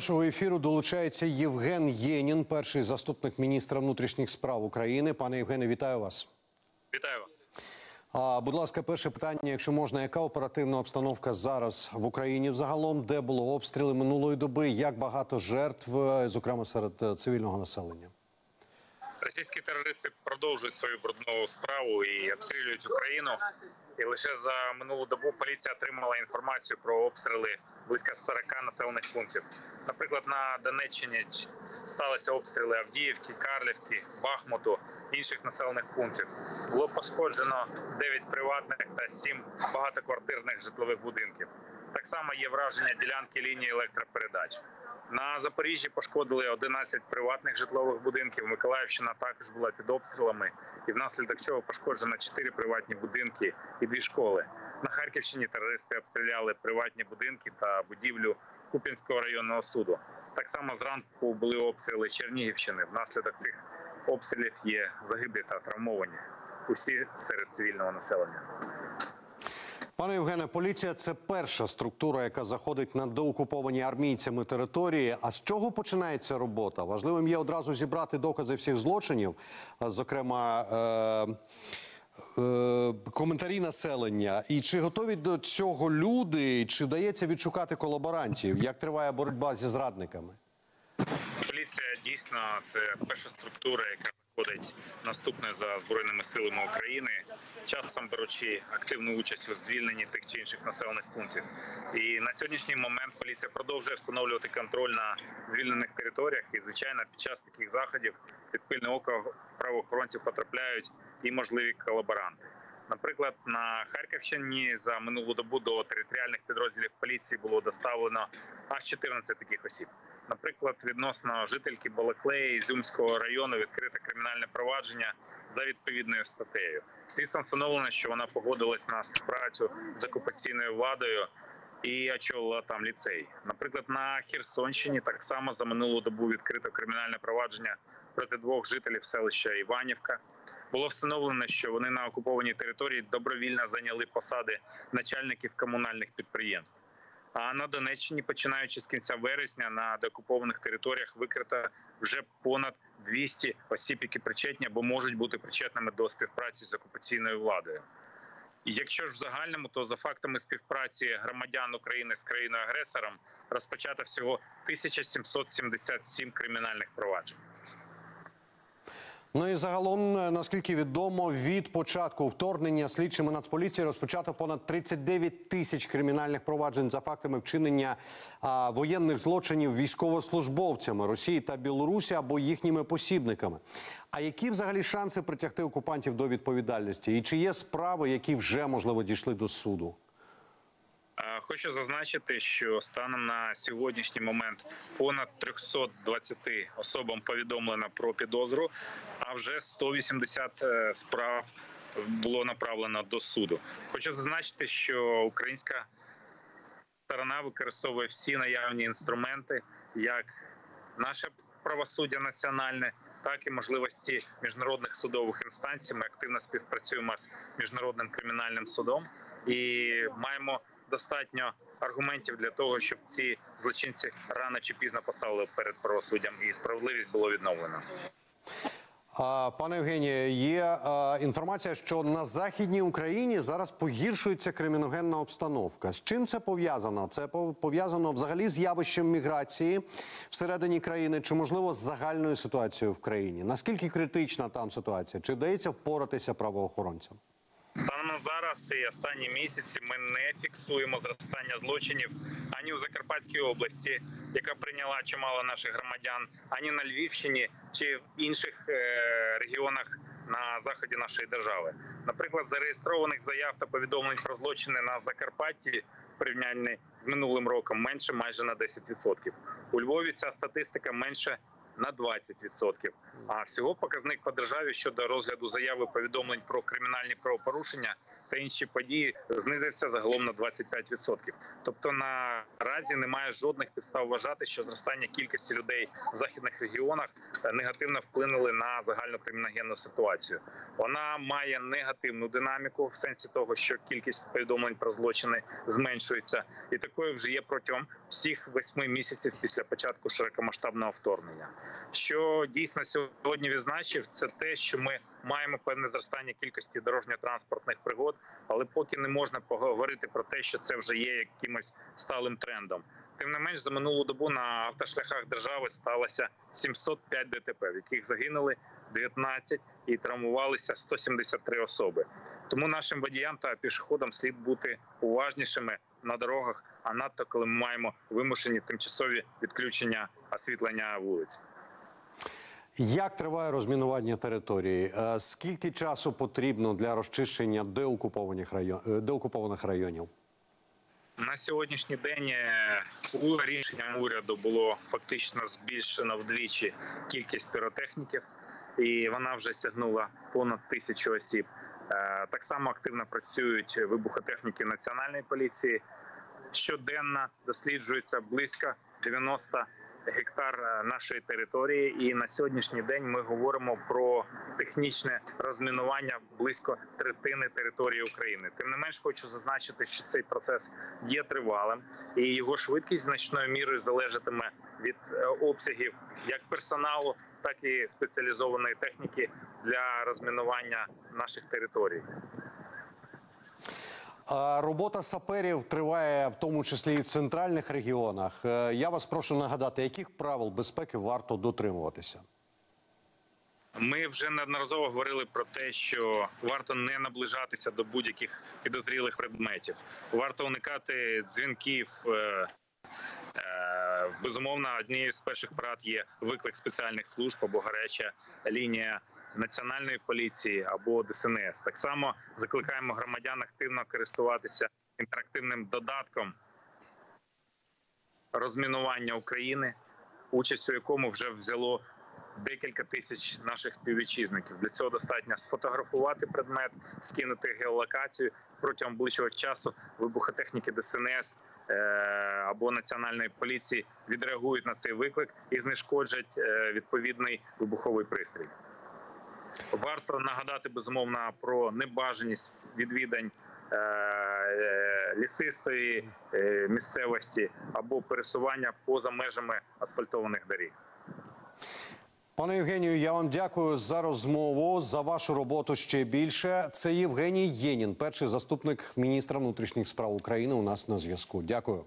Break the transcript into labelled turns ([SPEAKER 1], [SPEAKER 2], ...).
[SPEAKER 1] нашого ефіру долучається Євген Єнін, перший заступник міністра внутрішніх справ України. Пане Євгене, вітаю вас.
[SPEAKER 2] Вітаю вас.
[SPEAKER 1] А, будь ласка, перше питання, якщо можна, яка оперативна обстановка зараз в Україні взагалом, де було обстріли минулої доби? Як багато жертв, е, зокрема серед е, цивільного населення?
[SPEAKER 2] Російські терористи продовжують свою брудну справу і обстрілюють Україну. І лише за минулу добу поліція отримала інформацію про обстріли близько 40 населених пунктів. Наприклад, на Донеччині сталися обстріли Авдіївки, Карлівки, Бахмуту, інших населених пунктів. Було пошкоджено 9 приватних та 7 багатоквартирних житлових будинків. Так само є враження ділянки лінії електропередач. На Запоріжжі пошкодили 11 приватних житлових будинків. Миколаївщина також була під обстрілами, і внаслідок чого пошкоджено 4 приватні будинки і дві школи. На Харківщині терористи обстріляли приватні будинки та будівлю Куп'янського районного суду. Так само зранку були обстріли Чернігівщини. Внаслідок цих обстрілів є загиблі та травмовані. Усі серед цивільного населення.
[SPEAKER 1] Пане Євгене, поліція це перша структура, яка заходить на доокуповані армійцями території. А з чого починається робота? Важливим є одразу зібрати докази всіх злочинів, зокрема. Е- Коментарі населення, і чи готові до цього люди, чи вдається відшукати колаборантів? Як триває боротьба зі зрадниками?
[SPEAKER 2] Поліція дійсно це перша структура, яка виходить наступне за збройними силами України, часом беручи активну участь у звільненні тих чи інших населених пунктів. І на сьогоднішній момент поліція продовжує встановлювати контроль на звільнених територіях. І звичайно, під час таких заходів під пильне око правоохоронців потрапляють і можливі колаборанти. Наприклад, на Харківщині за минулу добу до територіальних підрозділів поліції було доставлено аж 14 таких осіб. Наприклад, відносно жительки Балаклеї Ізюмського району відкрите кримінальне провадження за відповідною статтею. Слідством встановлено, що вона погодилась на співпрацю з окупаційною владою і очолила там ліцей. Наприклад, на Херсонщині так само за минулу добу відкрито кримінальне провадження проти двох жителів селища Іванівка. Було встановлено, що вони на окупованій території добровільно зайняли посади начальників комунальних підприємств. А на Донеччині, починаючи з кінця вересня, на деокупованих територіях викрито вже понад 200 осіб, які причетні або можуть бути причетними до співпраці з окупаційною владою. І якщо ж в загальному, то за фактами співпраці громадян України з країною агресором розпочато всього 1777 кримінальних проваджень.
[SPEAKER 1] Ну і загалом, е, наскільки відомо, від початку вторгнення слідчими Нацполіції розпочато понад 39 тисяч кримінальних проваджень за фактами вчинення а, воєнних злочинів військовослужбовцями Росії та Білорусі або їхніми посібниками. А які взагалі шанси притягти окупантів до відповідальності? І чи є справи, які вже можливо дійшли до суду?
[SPEAKER 2] Е, Хочу зазначити, що станом на сьогоднішній момент понад 320 особам повідомлено про підозру, а вже 180 е, справ було направлено до суду. Хочу зазначити, що українська сторона використовує всі наявні інструменти, як наше правосуддя національне, так і можливості міжнародних судових інстанцій. Ми активно співпрацюємо з міжнародним кримінальним судом і маємо достатньо аргументів для того, щоб ці злочинці рано чи пізно поставили перед правосуддям, і справедливість було відновлено.
[SPEAKER 1] Пане Євгенію, є інформація, що на західній Україні зараз погіршується криміногенна обстановка. З чим це пов'язано? Це пов- пов'язано взагалі з явищем міграції всередині країни, чи можливо з загальною ситуацією в країні? Наскільки критична там ситуація? Чи вдається впоратися правоохоронцям?
[SPEAKER 2] Станом на зараз і останні місяці ми не фіксуємо зростання злочинів ані у Закарпатській області, яка прийняла чимало наших громадян, ані на Львівщині чи в інших е, регіонах на заході нашої держави. Наприклад, зареєстрованих заяв та повідомлень про злочини на Закарпатті порівнянні з минулим роком менше майже на 10%. У Львові ця статистика менше на 20%. А всього показник по державі щодо розгляду заяви повідомлень про кримінальні правопорушення та інші події знизився загалом на 25%. Тобто наразі немає жодних підстав вважати, що зростання кількості людей в західних регіонах е, негативно вплинули на загальну криміногенну ситуацію. Вона має негативну динаміку в сенсі того, що кількість повідомлень про злочини зменшується, і такою вже є протягом всіх восьми місяців після початку широкомасштабного вторгнення. Що дійсно сьогодні відзначив, це те, що ми маємо певне зростання кількості дорожньо-транспортних пригод, але поки не можна поговорити про те, що це вже є якимось сталим трендом. Тим не менш, за минулу добу на автошляхах держави сталося 705 ДТП, в яких загинули 19 і травмувалися 173 особи. Тому нашим водіям та пішоходам слід бути уважнішими на дорогах, а надто коли ми маємо вимушені тимчасові відключення освітлення вулиць.
[SPEAKER 1] Як триває розмінування території? Е, Скільки часу потрібно для розчищення деокупованих район... е, деокупованих районів?
[SPEAKER 2] На сьогоднішній день е, рішенням уряду було фактично збільшено вдвічі кількість піротехніків, і вона вже сягнула понад тисячу осіб. Так само активно працюють вибухотехніки національної поліції. Щоденно досліджується близько 90 гектар е, нашої території. І на сьогоднішній день ми говоримо про технічне розмінування близько третини території України. Тим не менш, хочу зазначити, що цей процес є тривалим, і його швидкість значною мірою залежатиме від е, обсягів як персоналу, так і спеціалізованої техніки для розмінування наших територій.
[SPEAKER 1] Робота саперів триває в тому числі і в центральних регіонах. Е, Я вас прошу нагадати, яких правил безпеки варто дотримуватися?
[SPEAKER 2] Ми вже неодноразово говорили про те, що варто не наближатися до будь-яких підозрілих предметів. Варто уникати дзвінків. е, е, Безумовно, однією з перших парад є виклик спеціальних служб або гаряча лінія національної поліції або ДСНС. Так само закликаємо громадян активно користуватися інтерактивним додатком розмінування України, участь у якому вже взяло декілька тисяч наших співвітчизників. Для цього достатньо сфотографувати предмет, скинути геолокацію протягом ближчого часу. Вибухотехніки ДСНС е, або національної поліції відреагують на цей виклик і знешкоджать е, відповідний вибуховий пристрій. Варто нагадати безумовно про небажаність відвідань е, е, лісистої е, місцевості або пересування поза межами асфальтованих доріг.
[SPEAKER 1] Пане Євгенію, я вам дякую за розмову, за вашу роботу ще більше. Це Євгеній Єнін, перший заступник міністра внутрішніх справ України. У нас на зв'язку. Дякую.